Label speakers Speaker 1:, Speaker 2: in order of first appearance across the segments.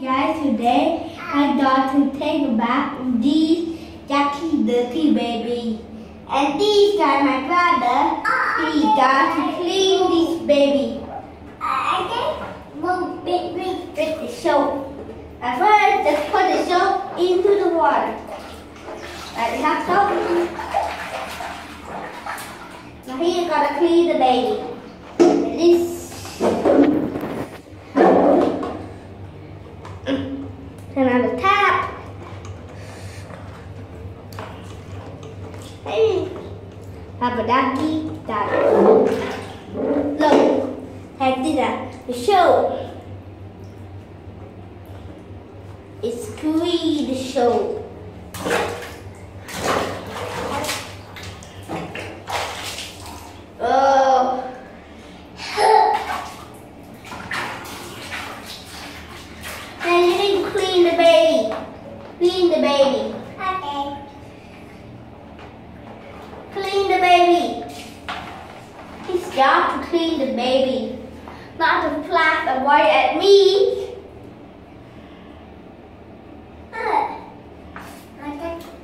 Speaker 1: Guys, today I got to take with these Jackie dirty baby. And these are my brother. He got to clean this baby. I can move big with the soap. At first, just put the soap into the water. Like we have soap. Now he's gonna clean the baby. And this Turn on the tap. Hey, doggy dog. Look, I did that. The show. It's Scree the show. Oh. Now you need to clean the baby. Clean the baby. Okay. Clean the baby. Job to clean the baby. Not to flash the white at me.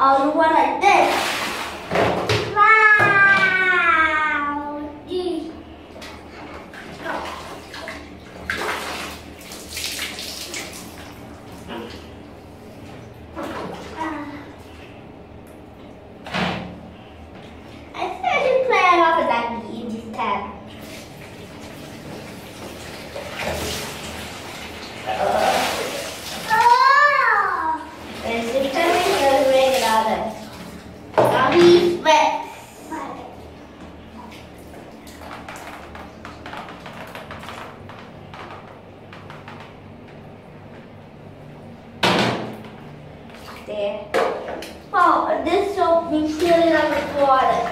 Speaker 1: I'll do one like this. Wow. Gee. I think I should play off of that in this tab. And it's coming to ring it out. Now he's wet. There. Oh, soap been filling up with water.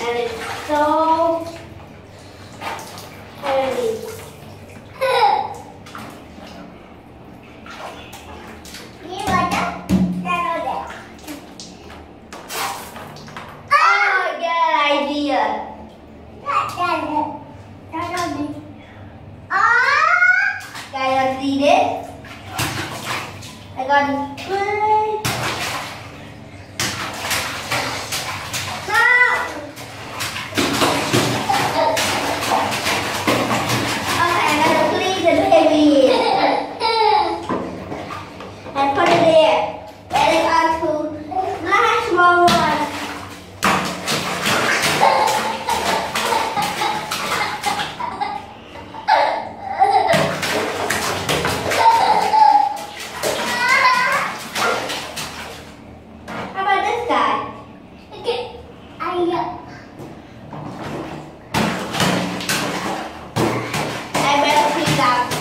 Speaker 1: And it's so heavy. I got an idea. Guys, see this? I got this spray. Okay, I'm gonna clean the baby. and put it there. And I got to splash more water. How about this guy? Okay. I I better clean that.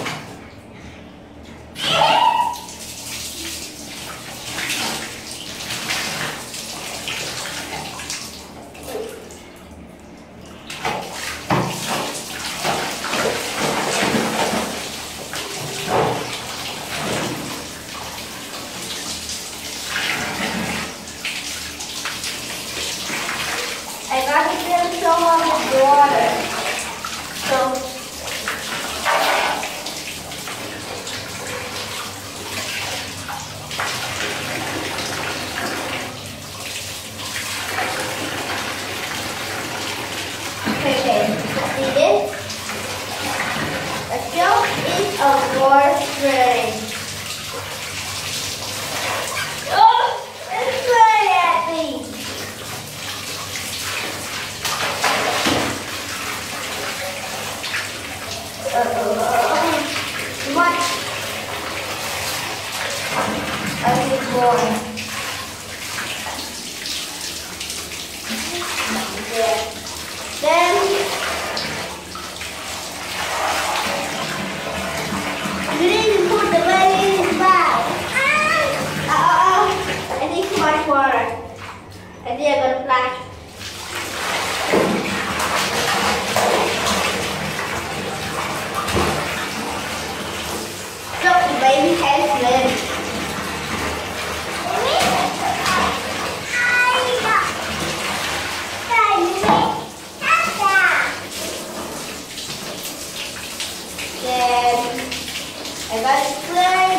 Speaker 1: I got to fill some of the water. So silk is a war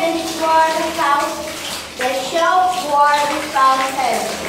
Speaker 1: Parents were the cows, the
Speaker 2: sheep were the
Speaker 1: fountain.